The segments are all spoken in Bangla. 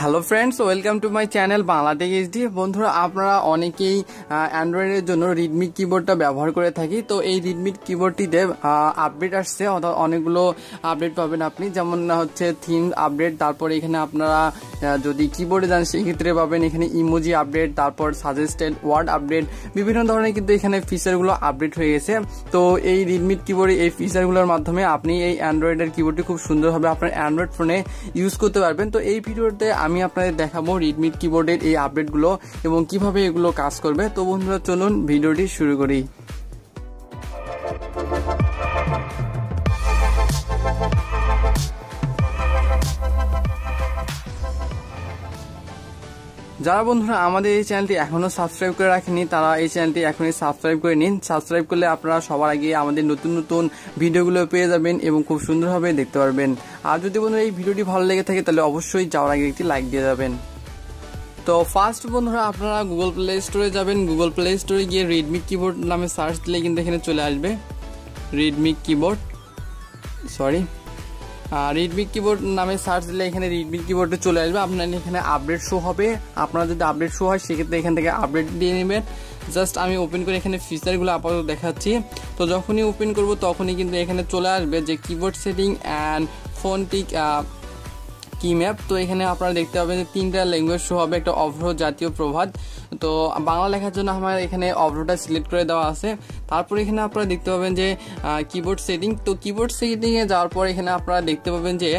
Hello friends welcome to my channel Bangla tech HD বন্ধুরা, আপনারা অনেকেই অ্যান্ড্রয়েডের জন্য রিডমি কিবোর্ডটা ব্যবহার করে থাকি। তো এই রিডমি কিবোর্ডটিতে আপডেট আসছে। অর্থাৎ অনেকগুলো আপডেট পাবেন আপনি। যেমন হচ্ছে থিম আপডেট তারপরে এখানে আপনারা যদি কিবোর্ডে যান সেই ক্ষেত্রে পাবেন এখানে ইমোজি আপডেট তারপর সাজেস্টেড ওয়ার্ড আপডেট বিভিন্ন ধরনের কিন্তু এখানে ফিচারগুলো আপডেট হয়ে গেছে। তো এই রিডমি কিবোর্ডে এই ফিচারগুলোর মাধ্যমে আপনি এই অ্যান্ড্রয়েডের কিবোর্ডটি খুব সুন্দরভাবে আপনার অ্যান্ড্রয়েড ফোনে ইউজ করতে পারবেন। তো এই ভিডিওতে আমি আপনাদের দেখাবো রিডমিট কিবোর্ডের এই আপডেটগুলো এবং কীভাবে এগুলো কাজ করবে। তো বন্ধুরা, চলুন ভিডিওটি শুরু করি। যারা বন্ধুরা আমাদের এই চ্যানেলটি এখনও সাবস্ক্রাইব করে রাখেনি তারা এই চ্যানেলটি এখনই সাবস্ক্রাইব করে নিন। সাবস্ক্রাইব করলে আপনারা সবার আগে আমাদের নতুন নতুন ভিডিওগুলো পেয়ে যাবেন এবং খুব সুন্দরভাবে দেখতে পারবেন। আর যদি বন্ধুরা এই ভিডিওটি ভালো লেগে থাকে, তাহলে অবশ্যই যাওয়ার আগে একটি লাইক দিয়ে যাবেন। তো ফার্স্ট বন্ধুরা আপনারা গুগল প্লে স্টোরে যাবেন। গুগল প্লে স্টোরে গিয়ে রেডমি কিবোর্ড নামে সার্চ দিলে কিন্তু এখানে চলে আসবে। Redmi keyboard sorry Redmi keyboard নামে সার্চ দিলে এখানে রেডমি কিবোর্ডে চলে আসবে। আপনার এখানে আপডেট শো হবে। আপনার যদি আপডেট শো হয়, সেক্ষেত্রে এখান থেকে আপডেট দিয়ে নেবেন। জাস্ট আমি ওপেন করে এখানে ফিচারগুলো আপাতত দেখাচ্ছি। তো যখনই ওপেন করব, তখনই কিন্তু এখানে চলে আসবে যে কিবোর্ড সেটিং অ্যান্ড ফোনটি কি ম্যাপ তো এখানে আপনারা দেখতে পাবেন যে তিনটা ল্যাঙ্গুয়েজ শো হবে। একটা অভ্র জাতীয় প্রভাত তো বাংলা লেখার জন্য আমার এখানে অভ্রটা সিলেক্ট করে দেওয়া আছে। তারপর এখানে আপনারা দেখতে পাবেন যে কিবোর্ড সেটিং তো কিবোর্ড সেটিংয়ে যাওয়ার পর এখানে আপনারা দেখতে পাবেন যে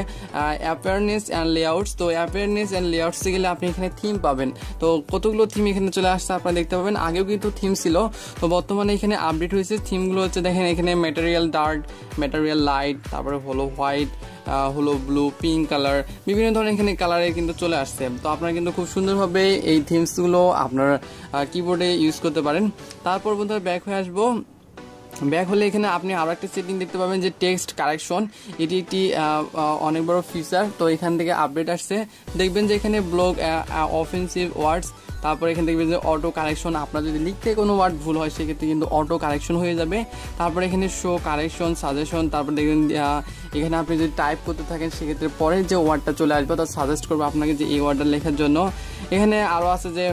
অ্যাপিয়ারনেস অ্যান্ড লেআউটস তো অ্যাপিয়ারনেস অ্যান্ড লেআউটসে গেলে আপনি এখানে থিম পাবেন। তো কতগুলো থিম এখানে চলে আসছে আপনারা দেখতে পাবেন। আগেও কিন্তু থিম ছিল। তো বর্তমানে এখানে আপডেট হয়েছে। থিমগুলো হচ্ছে দেখেন এখানে ম্যাটেরিয়াল ডার্ক ম্যাটেরিয়াল লাইট তারপরে হলো হোয়াইট হলো ব্লু পিঙ্ক কালার বিভিন্ন ধরনের এখানে কালারে কিন্তু চলে আসছে। তো আপনারা কিন্তু খুব সুন্দরভাবে এই থিমসগুলো আপনার কিবোর্ডে ইউজ করতে পারেন। তারপর বন্ধুরা ব্যাক হয়ে আসব। ব্যাক হলে এখানে আপনি আরও একটা সেটিং দেখতে পাবেন যে টেক্সট কারেকশন এটি একটি অনেক বড় ফিচার তো এখান থেকে আপডেট আসছে। দেখবেন যে এখানে ব্লগ অফেন্সিভ ওয়ার্ডস তারপর এখানে দেখবেন যে অটো কারেকশন আপনার যদি লিখতে কোনো ওয়ার্ড ভুল হয়, সেক্ষেত্রে কিন্তু অটো কারেকশন হয়ে যাবে। তারপর এখানে শো কারেকশন সাজেশন তারপর দেখবেন এখানে আপনি যদি টাইপ করতে থাকেন, সেক্ষেত্রে পরের যে ওয়ার্ডটা চলে আসবে তা সাজেস্ট করবে আপনাকে যে এই ওয়ার্ডটা লেখার জন্য। এখানে আরও আছে যে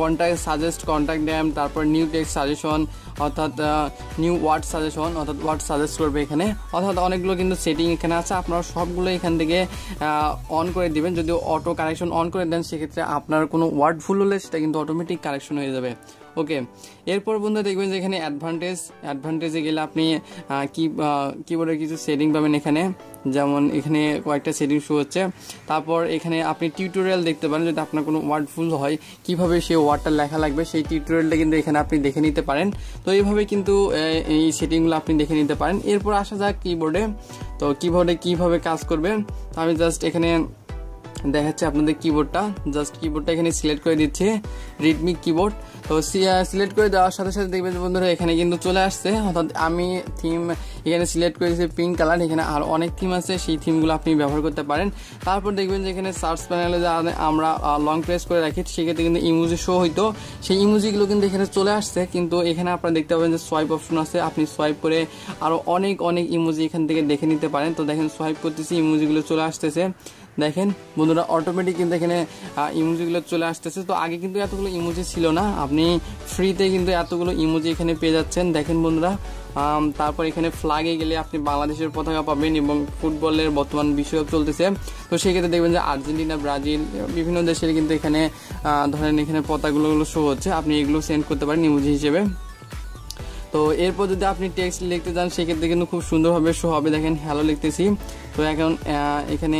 কন্ট্যাক্ট সাজেস্ট কন্ট্যাক্ট ড্যাম তারপর নিউ টেক্সট সাজেশন অর্থাৎ নিউ ওয়ার্ড সাজেশন অর্থাৎ ওয়ার্ড সাজেস্ট করবে এখানে। অর্থাৎ অনেকগুলো কিন্তু সেটিং এখানে আছে, আপনারা সবগুলো এখান থেকে অন করে দিবেন। যদি অটো কারেকশন অন করে দেন, সেক্ষেত্রে আপনার কোনো ওয়ার্ড ভুল হলে সেটা কিন্তু অটোমেটিক কারেকশন হয়ে যাবে। ওকে এরপর বন্ধু দেখবেন যে এখানে অ্যাডভান্টেজ অ্যাডভান্টেজে গেলে আপনি কি কিবোর্ডের কিছু সেটিং পাবেন এখানে? যেমন এখানে কয়েকটা সেটিং শো হচ্ছে। তারপর এখানে আপনি টিউটোরিয়াল দেখতে পারেন যদি আপনার কোনো ওয়ার্ড ভুল হয়, কীভাবে সেই ওয়ার্ডটা লেখা লাগবে সেই টিউটোরিয়ালটা কিন্তু এখানে আপনি দেখে নিতে পারেন। তো এইভাবে কিন্তু এই সেটিংগুলো আপনি দেখে নিতে পারেন। এরপর আসা যাক কিবোর্ডে তো কিবোর্ডে কীভাবে কাজ করবে? আমি জাস্ট এখানে দেখাচ্ছে আপনাদের কিবোর্ডটা জাস্ট কিবোর্ডটা এখানে সিলেক্ট করে দিচ্ছে রিডমি কিবোর্ড তো সিলেক্ট করে দেওয়ার সাথে সাথে দেখবেন বন্ধুরা, এখানে কিন্তু চলে আসছে। অর্থাৎ আমি থিম এখানে সিলেক্ট করেছি পিঙ্ক কালার এখানে আর অনেক থিম আছে, সেই থিমগুলো আপনি ব্যবহার করতে পারেন। তারপর দেখবেন যে এখানে সার্চ প্যানেলে যা আমরা লং প্রেস করে রাখি সেক্ষেত্রে কিন্তু ইমোজি শো হইতো। সেই ইমোজিগুলো কিন্তু এখানে চলে আসছে, কিন্তু এখানে আপনারা দেখতে পাবেন যে সোয়াইপ অপশন আছে। আপনি সোয়াইপ করে আরও অনেক অনেক ইমোজি এখান থেকে দেখে নিতে পারেন। তো দেখেন সোয়াইপ করতেছি ইমোজিগুলো চলে আসতেছে। দেখেন, বন্ধুরা অটোমেটিক কিন্তু এখানে ইমোজিগুলো চলে আসতেছে। তো আগে কিন্তু এতগুলো ইমোজি ছিল না। আপনি ফ্রিতে কিন্তু এতগুলো ইমোজি এখানে পেয়ে যাচ্ছেন। দেখেন, বন্ধুরা তারপর এখানে ফ্লাগে গেলে আপনি বাংলাদেশের পতাকা পাবেন এবং ফুটবলের বর্তমান বিশ্বকাপ চলতেছে। তো সেক্ষেত্রে দেখবেন যে আর্জেন্টিনা, ব্রাজিল, বিভিন্ন দেশের কিন্তু এখানে ধরেন এখানে পতাকাগুলো শো হচ্ছে। আপনি এগুলো সেন্ড করতে পারেন ইমোজি হিসেবে। তো এরপর যদি আপনি টেক্সট লিখতে চান, সেক্ষেত্রে কিন্তু খুব সুন্দরভাবে শো হবে। দেখেন হ্যালো লিখতেছি। তো এখন এখানে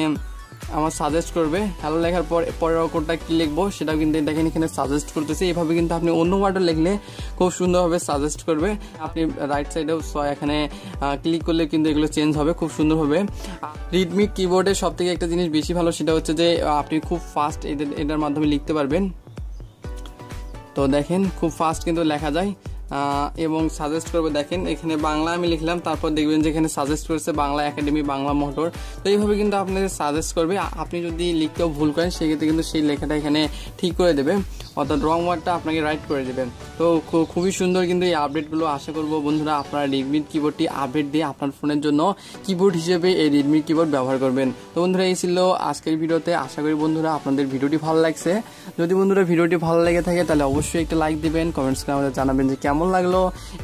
আমার সাজেস্ট করবে। হ্যালো লেখার পর, পরের অক্ষরটা কি লিখব সেটাও কিন্তু দেখেন এখানে সাজেস্ট করতেছে। এভাবে কিন্তু আপনি অন্য ওয়ার্ডে লিখলে খুব সুন্দরভাবে সাজেস্ট করবে। আপনি রাইট সাইডেও এখানে ক্লিক করলে কিন্তু এগুলো চেঞ্জ হবে খুব সুন্দরভাবে। রিডমি কিবোর্ডে সব থেকে একটা জিনিস বেশি ভালো সেটা হচ্ছে যে আপনি খুব ফাস্ট এদের, এটার মাধ্যমে লিখতে পারবেন। তো দেখেন খুব ফাস্ট কিন্তু লেখা যায়। এবং সাজেস্ট করবে, দেখেন, এখানে বাংলা আমি লিখলাম, তারপর দেখবেন যে এখানে সাজেস্ট করেছে বাংলা একাডেমি বাংলা মোটর তো এইভাবে কিন্তু আপনাদের সাজেস্ট করবে। আপনি যদি লিখতেও ভুল করেন, সেক্ষেত্রে কিন্তু সেই লেখাটা এখানে ঠিক করে দেবে। অর্থাৎ রং ওয়ার্ডটা আপনাকে রাইট করে দেবে। তো খুবই সুন্দর কিন্তু এই আপডেটগুলো আশা করব বন্ধুরা আপনারা রেডমির কিবোর্ডটি আপডেট দিয়ে আপনার ফোনের জন্য কিবোর্ড হিসেবে এই রেডমির কিবোর্ড ব্যবহার করবেন। তো বন্ধুরা, এই ছিল আজকের ভিডিওতে। আশা করি বন্ধুরা আপনাদের ভিডিওটি ভালো লাগছে। যদি বন্ধুরা ভিডিওটি ভালো লেগে থাকে, তাহলে অবশ্যই একটা লাইক দিবেন কমেন্টস করে আমাদের জানাবেন যে কেমন লাগল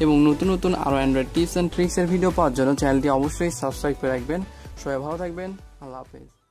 এবং নতুন নতুন আরও অ্যান্ড্রয়েড টিপস অ্যান্ড ট্রিক্সের ভিডিও পাওয়ার জন্য চ্যানেলটি অবশ্যই সাবস্ক্রাইব করে রাখবেন। সবাই ভালো থাকবেন। আল্লাহ হাফেজ।